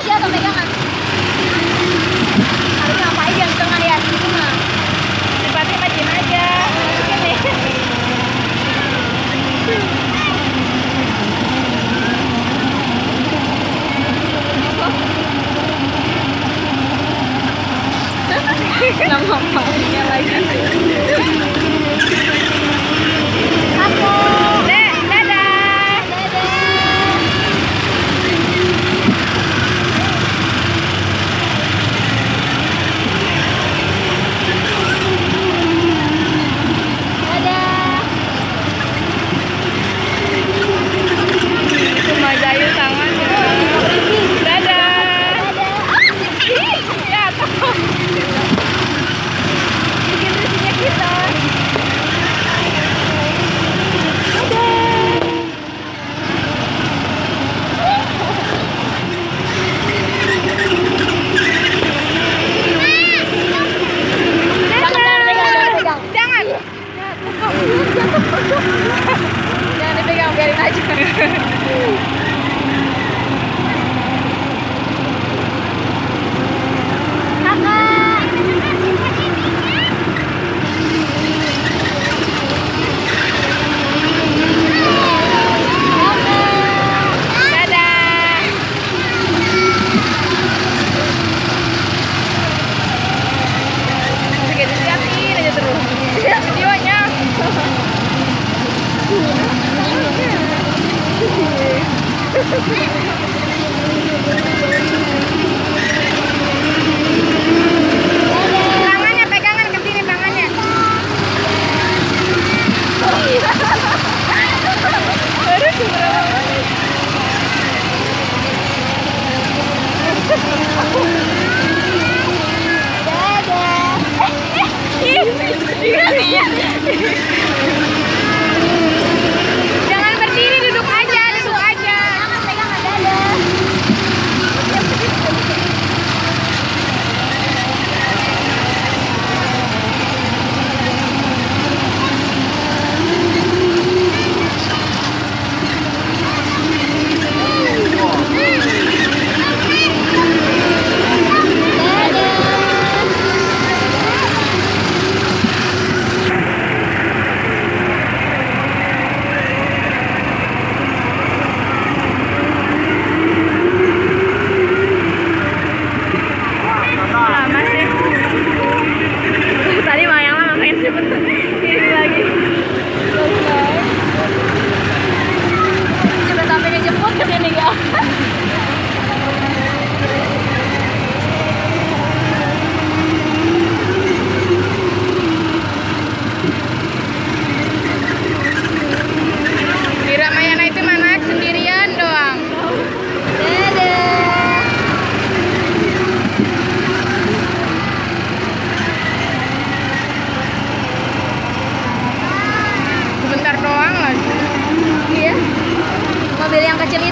aja atau pegangan? Harusnya ngapain yang tengah ya? Gitu mah. Dipakai macam aja. Sini. Nama lagi. Thank you.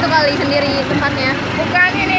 kali sendiri tempatnya. Bukan ini